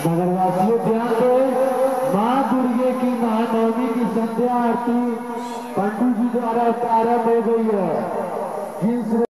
नगरवासियों ध्यान दें माँ दुर्गे की महानवमी की संध्या आरती पंडित जी द्वारा प्रारंभ हो गई है। जिस